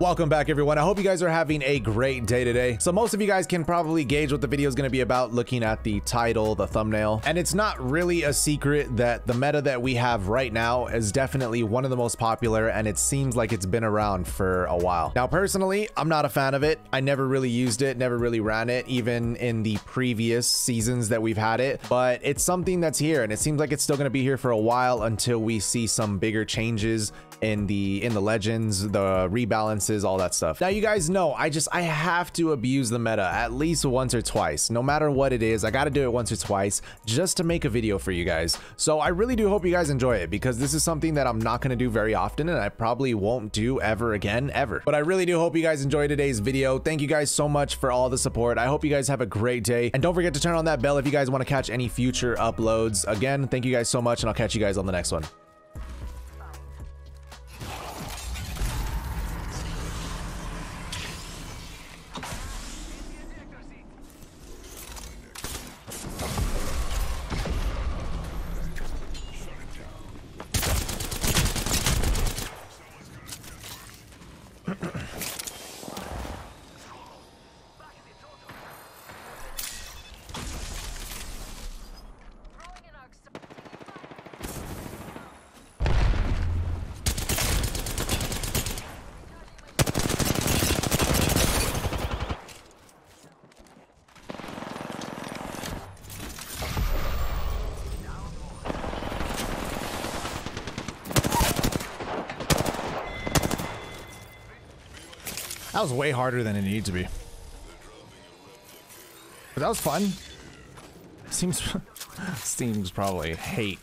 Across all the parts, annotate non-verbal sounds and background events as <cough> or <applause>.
Welcome back everyone. I hope you guys are having a great day today. So most of you guys can probably gauge what the video is going to be about looking at the title, the thumbnail. And it's not really a secret that the meta that we have right now is definitely one of the most popular and it seems like it's been around for a while. Now personally, I'm not a fan of it. I never really used it, never really ran it even in the previous seasons that we've had it, but it's something that's here and it seems like it's still going to be here for a while until we see some bigger changes in the in the legends, the rebalances, all that stuff. Now you guys know I just I have to abuse the meta at least once or twice. No matter what it is, I got to do it once or twice just to make a video for you guys. So I really do hope you guys enjoy it because this is something that I'm not going to do very often and I probably won't do ever again ever. But I really do hope you guys enjoy today's video. Thank you guys so much for all the support. I hope you guys have a great day and don't forget to turn on that bell if you guys want to catch any future uploads. Again, thank you guys so much and I'll catch you guys on the next one. Was way harder than it needed to be. But that was fun. Seems <laughs> Steam's probably hate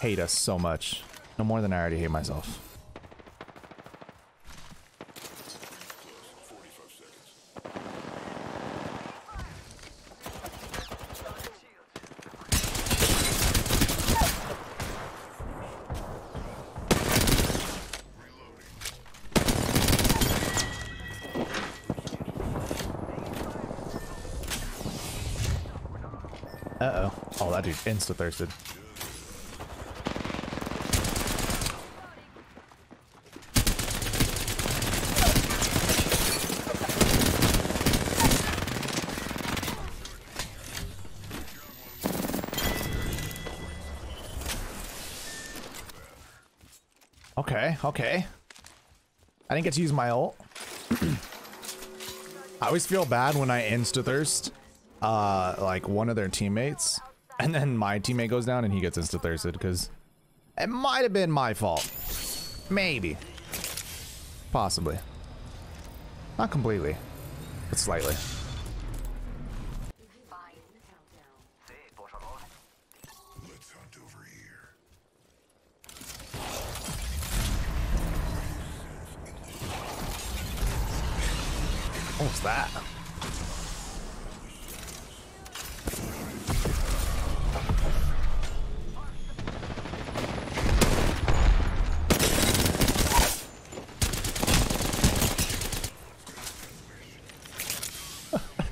hate us so much. No more than I already hate myself. Uh-oh. Oh, that dude insta-thirsted. Okay, okay. I didn't get to use my ult. <clears throat> I always feel bad when I insta-thirst uh like one of their teammates and then my teammate goes down and he gets insta thirsted because it might have been my fault. Maybe. Possibly. Not completely but slightly What's that?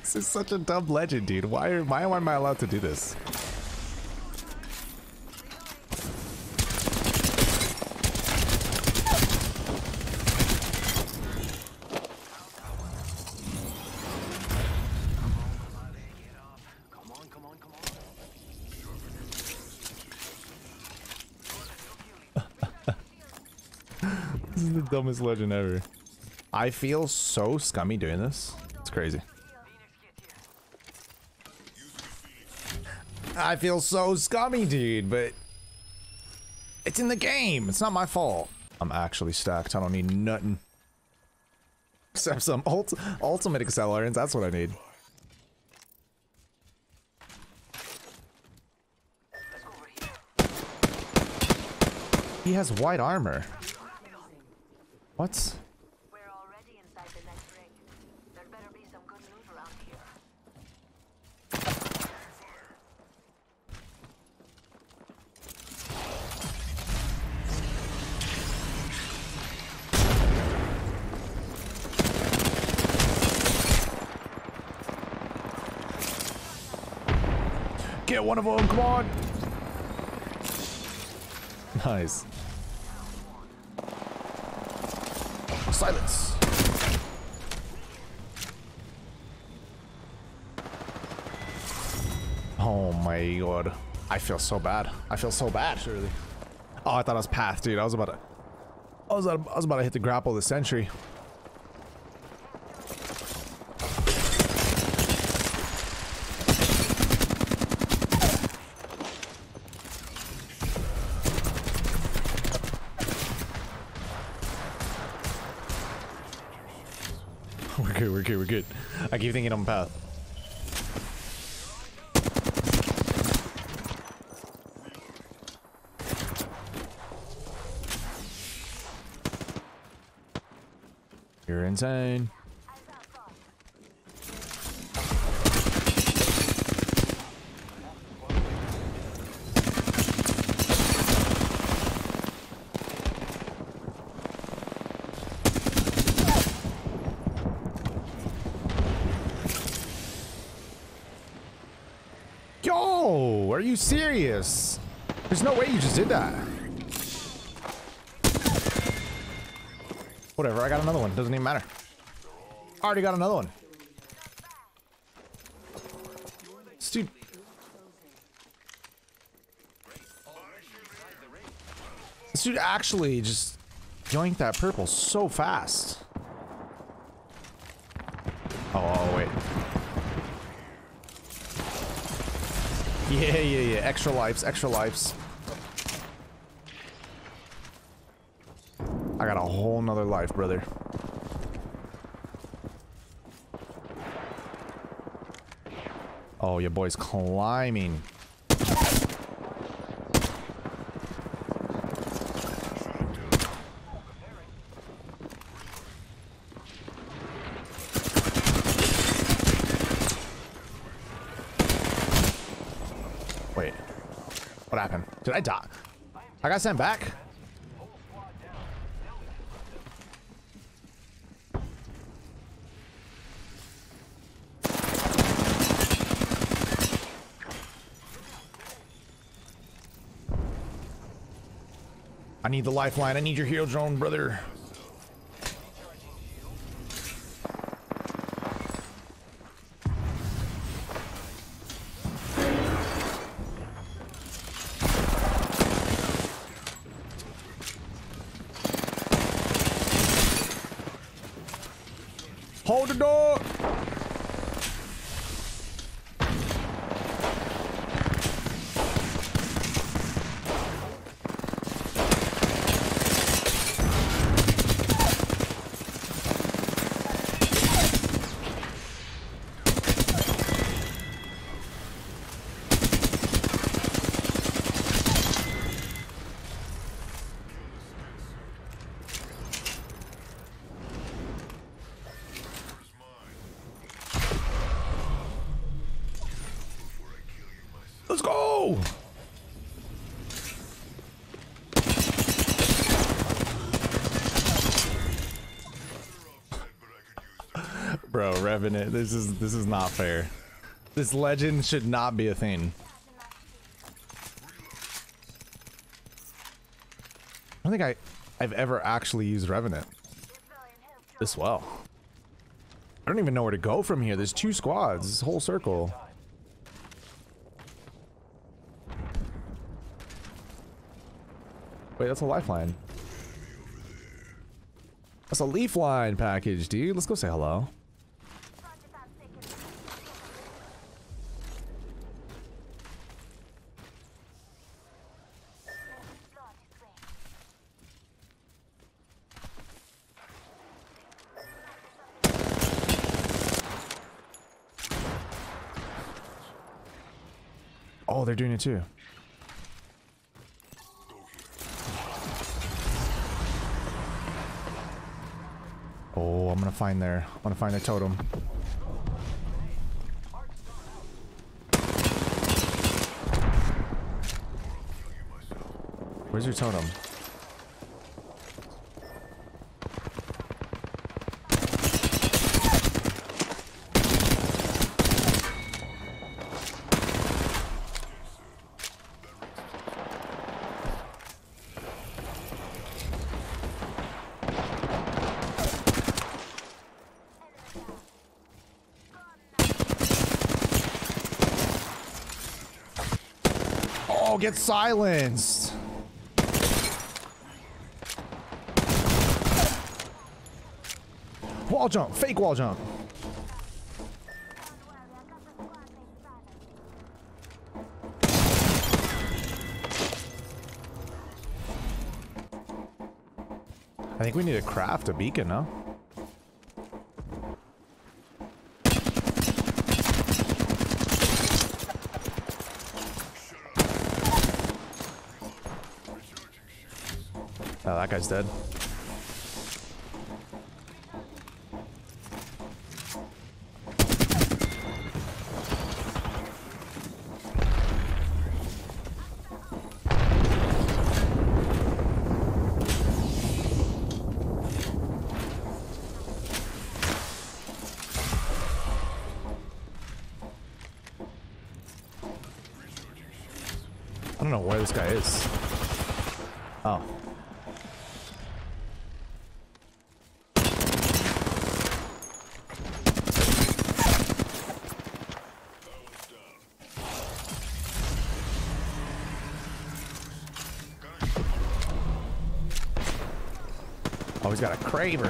This is such a dumb legend, dude. Why, why am I allowed to do this? <laughs> this is the dumbest legend ever. I feel so scummy doing this. It's crazy. I feel so scummy, dude, but it's in the game. It's not my fault. I'm actually stacked. I don't need nothing. Except some ult ultimate accelerants. That's what I need. He has white armor. What? We're already inside the next ring. There better be some good loot around here. Get one of them, come on! Nice. Silence. Oh my god. I feel so bad. I feel so bad. Surely. Oh, I thought I was path, dude. I was about to. I was, I was about to hit the grapple of the century. <laughs> We're good, we're good, we're good. I keep thinking I'm path. You're insane. Yo, are you serious? There's no way you just did that. Whatever, I got another one. Doesn't even matter. Already got another one. This dude. This dude actually just yoinked that purple so fast. Oh wait. Yeah, yeah, yeah. Extra lives, extra lives. I got a whole nother life, brother. Oh, your boy's climbing. Wait. What happened? Did I die? I got sent back? I need the lifeline. I need your hero drone, brother. ー Bro, Revenant, this is this is not fair. This legend should not be a thing. I don't think I I've ever actually used Revenant this well. I don't even know where to go from here. There's two squads, this whole circle. Wait, that's a lifeline. That's a Lifeline package, dude. Let's go say hello. Oh, they're doing it too. Oh, I'm gonna find their. I'm gonna find their totem. Where's your totem? Get silenced. Wall jump, fake wall jump. I think we need to craft a beacon, no? That guy's dead. I don't know where this guy is. Oh. Oh, he's got a Kraber.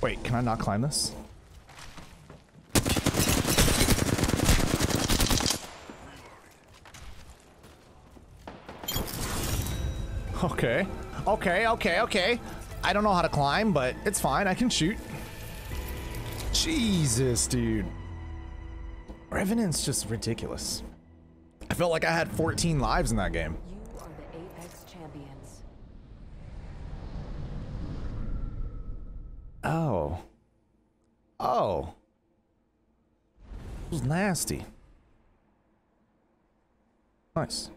Wait, can I not climb this? Okay. Okay, okay, okay. I don't know how to climb, but it's fine. I can shoot. Jesus, dude. Revenant's just ridiculous. I felt like I had 14 lives in that game. You are the Apex champions. Oh. Oh. It was nasty. Nice.